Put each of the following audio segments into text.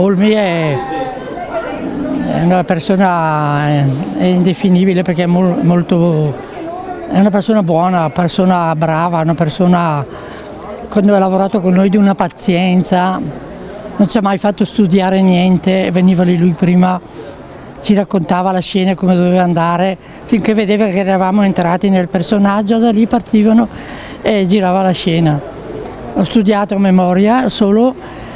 Olmi è, una persona è indefinibile perché è molto, è una persona buona, una persona brava, una persona quando ha lavorato con noi di una pazienza, non ci ha mai fatto studiare niente, veniva lì lui prima, ci raccontava la scena come doveva andare, finché vedeva che eravamo entrati nel personaggio, da lì partivano e girava la scena. Ho studiato a memoria solo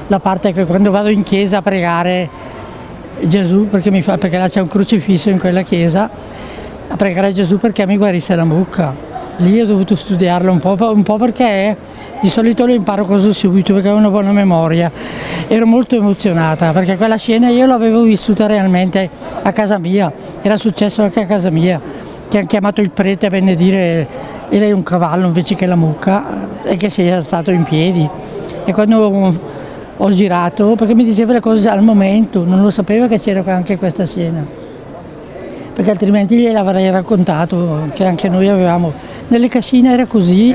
la parte che quando vado in chiesa a pregare Gesù, perché, fa, perché là c'è un crocifisso in quella chiesa, a pregare Gesù perché mi guarisse la mucca. Lì ho dovuto studiarlo un po', un po', perché di solito lo imparo così subito perché ho una buona memoria. Ero molto emozionata perché quella scena io l'avevo vissuta realmente a casa mia, era successo anche a casa mia, che hanno chiamato il prete a benedire e lei un cavallo invece che la mucca e che si è alzato in piedi. E quando ho girato, perché mi diceva le cose al momento, non lo sapeva che c'era anche questa scena, perché altrimenti gliel'avrei raccontato che anche noi avevamo. Nelle cascine era così,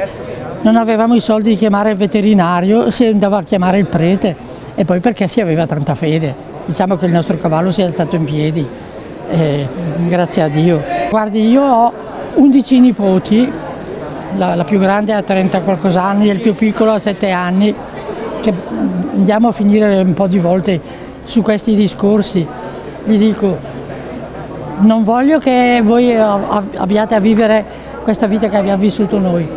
non avevamo i soldi di chiamare il veterinario, si andava a chiamare il prete e poi perché si aveva tanta fede. Diciamo che il nostro cavallo si è alzato in piedi, eh, grazie a Dio. Guardi, io ho 11 nipoti, la, la più grande ha 30 qualcosa anni, il più piccolo ha 7 anni, che andiamo a finire un po' di volte su questi discorsi. Gli dico, non voglio che voi abbiate a vivere questa vita che abbiamo vissuto noi,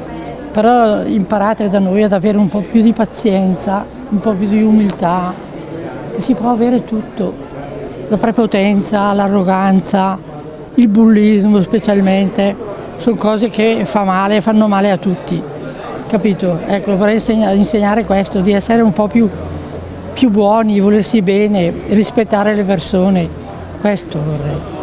però imparate da noi ad avere un po' più di pazienza, un po' più di umiltà, che si può avere tutto, la prepotenza, l'arroganza, il bullismo specialmente, sono cose che fa male, fanno male a tutti, capito? Ecco, vorrei insegnare questo, di essere un po' più, più buoni, volersi bene, rispettare le persone, questo vorrei.